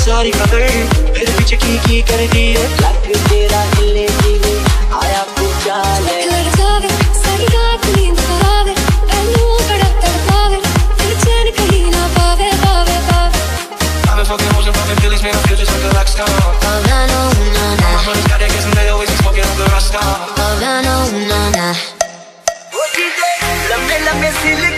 सारी खबर फिर पीछे की की कर दी है तेरा हिलने की आया पूछा I'm a fucking star. My and silly.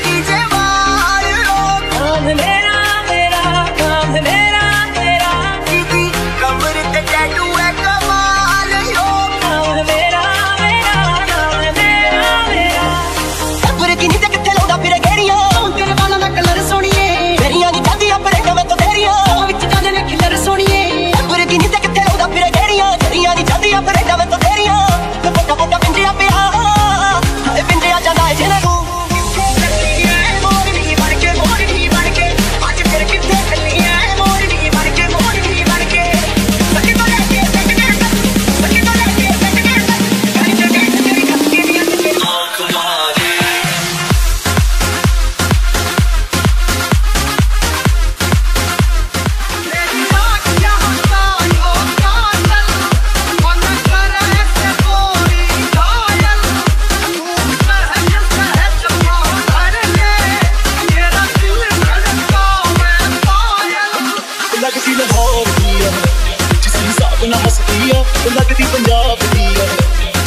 ਲੱਗਦੀ ਪੰਜਾਬ ਦੀ ਆ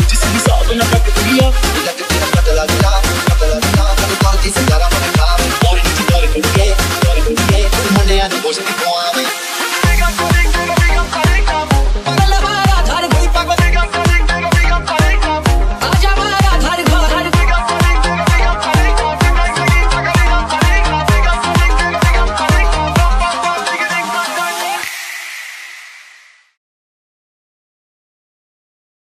ਜਿਸ ਹਿਸਾਬ ਨਾਲ ਕੱਟਦੀ ਆ ਲੱਗਦੀ ਨਾ ਕਤਲਾ ਗਿਆ ਕਤਲਾ ਗਿਆ ਕਦੇ ਕਾਲ ਦੀ ਸਜਾਰਾ ਮਨ ਖਾਵੇ ਔਰ ਜਿੱਦਾਰ ਕੁੜੀਏ ਔਰ ਕੁੜੀਏ ਮੁੰਡਿਆਂ ਨੂੰ ਪੁੱਛਦੀ ਕੌਣ